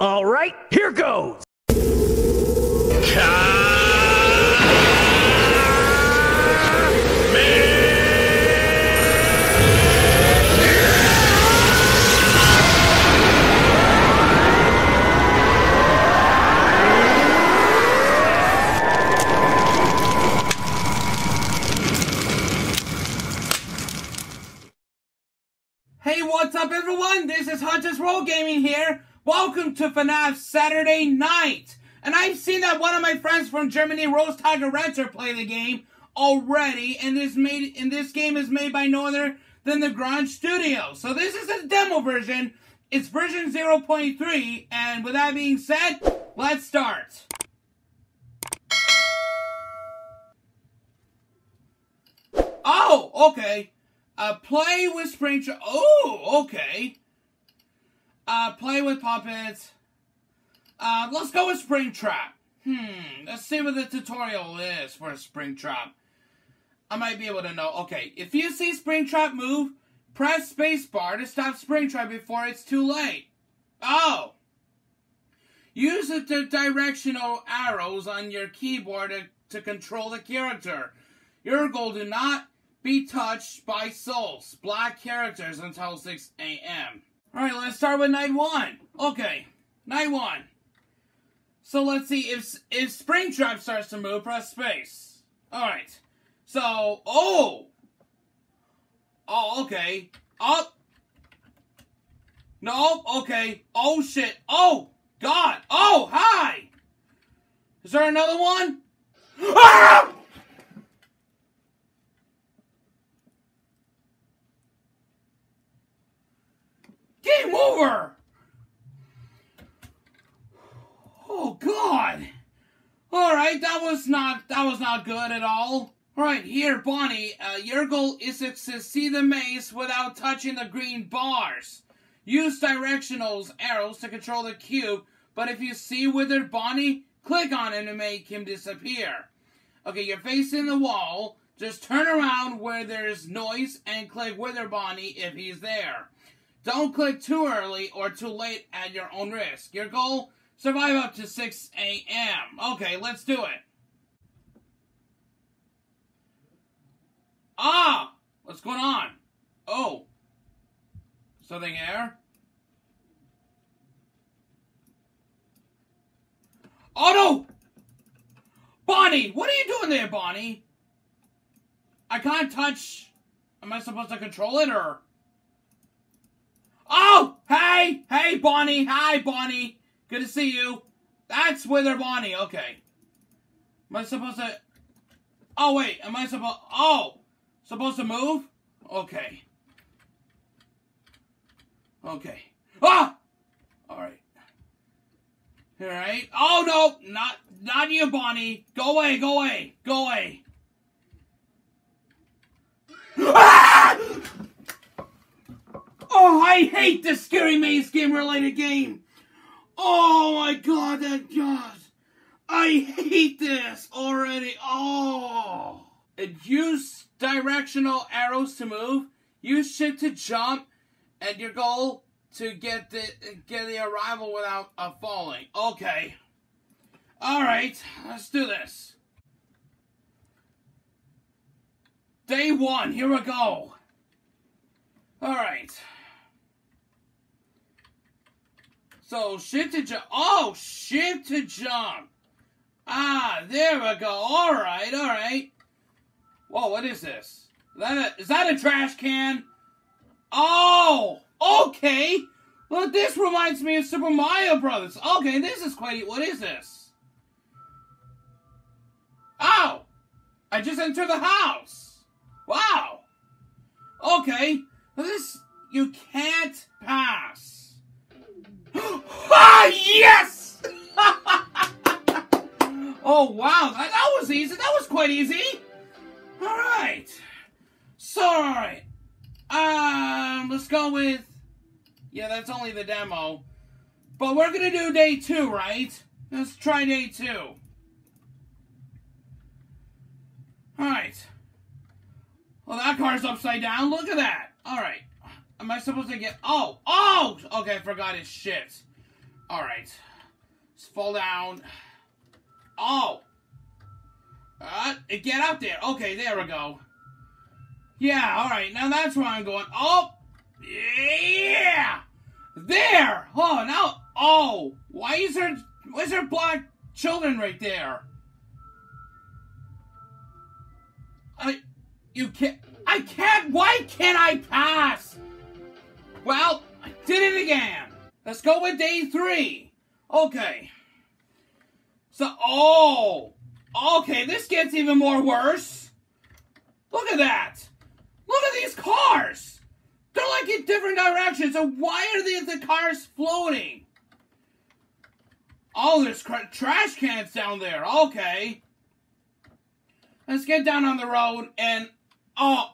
All right, here goes. Hey, what's up, everyone? This is Hunter's World Gaming here. Welcome to FNAF Saturday Night. And I've seen that one of my friends from Germany, Rostiger Rancher, play the game already. And this made and this game is made by no other than the Grunge Studio. So this is a demo version. It's version 0.3. And with that being said, let's start. Oh, okay. Uh, play with Springtrap. Oh, okay. Uh, play with puppets. Uh, let's go with Springtrap. Hmm, let's see what the tutorial is for Springtrap. I might be able to know. Okay, if you see Springtrap move, press spacebar to stop Springtrap before it's too late. Oh. Use the directional arrows on your keyboard to, to control the character. Your goal do not be touched by souls, black characters until 6 a.m. Alright, let's start with night one. Okay, night one. So let's see, if if Springtrap starts to move, press space. Alright, so, oh! Oh, okay. Up. No, okay. Oh, shit. Oh, God. Oh, hi! Is there another one? Ah! Game Oh god! Alright, that was not that was not good at all. all. Right, here, Bonnie, uh, your goal is to see the maze without touching the green bars. Use directionals arrows to control the cube, but if you see Withered Bonnie, click on him to make him disappear. Okay, you're facing the wall. Just turn around where there's noise and click Withered Bonnie if he's there. Don't click too early or too late at your own risk. Your goal, survive up to 6 a.m. Okay, let's do it. Ah! What's going on? Oh. Something here? Oh no! Bonnie! What are you doing there, Bonnie? I can't touch... Am I supposed to control it, or... Oh, hey, hey, Bonnie. Hi, Bonnie. Good to see you. That's Wither Bonnie. Okay. Am I supposed to... Oh, wait. Am I supposed... Oh. Supposed to move? Okay. Okay. Ah! Alright. Alright. Oh, no. Not, not you, Bonnie. Go away. Go away. Go away. Ah! Oh, I hate this scary maze game related game. Oh my god, that god. I hate this already. Oh. Use directional arrows to move. Use shift to jump, and your goal to get the get the arrival without uh, falling. Okay. All right, let's do this. Day one. Here we go. All right. So shift to jump. Oh, shift to jump. Ah, there we go. All right, all right. Whoa, what is this? Is that a, is that a trash can? Oh, okay. Well, this reminds me of Super Mario Brothers. Okay, this is quite. What is this? Oh, I just entered the house. Wow. Okay, this you can't pass. ah, yes! oh, wow, that, that was easy. That was quite easy. All right. So, all right. Um, let's go with... Yeah, that's only the demo. But we're going to do day two, right? Let's try day two. Alright. Well, that car's upside down. Look at that. Alright. Am I supposed to get... Oh! Oh! Okay, I forgot his shit. Alright. Let's fall down. Oh! Uh, get up there. Okay, there we go. Yeah, alright. Now that's where I'm going. Oh! Yeah! There! Oh, now... Oh! Why is there... Why is there black children right there? I... You can't... I can't... Why can't I pass? Well, I did it again. Let's go with day three. Okay. So, oh! Okay, this gets even more worse. Look at that! Look at these cars! They're like in different directions, so why are the, the cars floating? Oh, there's trash cans down there. Okay. Let's get down on the road and... Oh!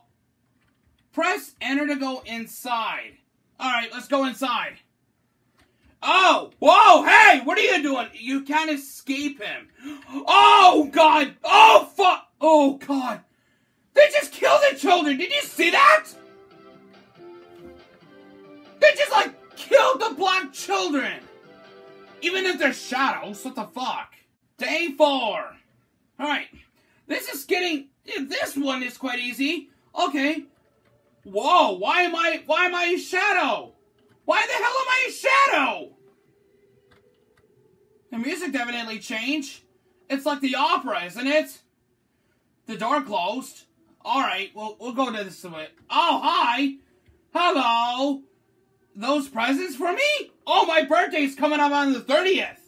Press enter to go inside. Alright, let's go inside. Oh! Whoa! Hey! What are you doing? You can't escape him. Oh, God! Oh, fuck! Oh, God! They just killed the children! Did you see that? They just, like, killed the black children! Even if they're shadows, what the fuck? Day four. Alright. This is getting... This one is quite easy. Okay. Whoa, why am I... Why am I a shadow? Why the hell am I a shadow? The music definitely changed. It's like the opera, isn't it? The door closed. Alright, well, we'll go to this way. Oh, hi! Hello! Those presents for me? Oh, my birthday's coming up on the 30th!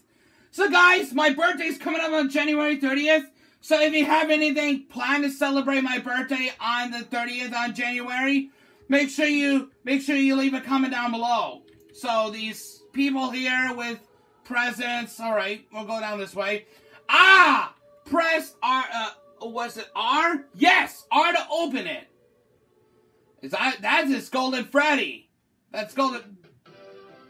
So, guys, my birthday's coming up on January 30th. So, if you have anything planned to celebrate my birthday on the 30th on January, make sure you make sure you leave a comment down below. So, these people here with presents. All right, we'll go down this way. Ah! Press R. Uh, was it R? Yes, R to open it. Is that that's his Golden Freddy? That's Golden.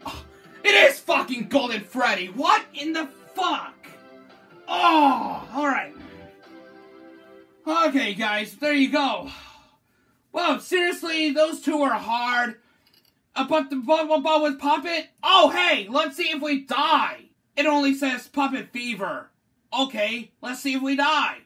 Oh, it is fucking Golden Freddy. What in the fuck? Oh, all right. Okay, guys, there you go. Well, seriously, those two are hard. But, but, but with Puppet? Oh, hey, let's see if we die. It only says Puppet Fever. Okay, let's see if we die.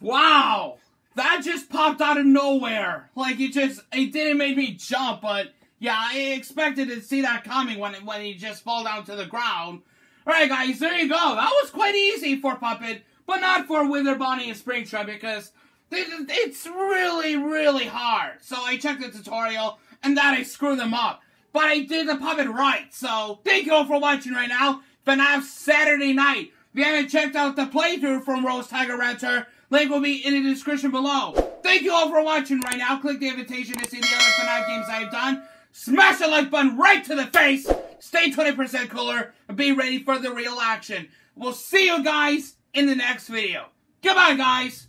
Wow! That just popped out of nowhere. Like, it just, it didn't make me jump, but yeah, I expected to see that coming when, when he just fall down to the ground. Alright guys, there you go. That was quite easy for Puppet, but not for Wither Bonnie and Springtrap because it's really, really hard. So I checked the tutorial, and that I screwed them up. But I did the puppet right, so thank you all for watching right now. FNAF Saturday night. If you haven't checked out the playthrough from Rostiger Rancher, link will be in the description below. Thank you all for watching right now. Click the invitation to see the other FNAF games I've done. Smash the like button right to the face. Stay 20% cooler and be ready for the real action. We'll see you guys in the next video. Goodbye, guys.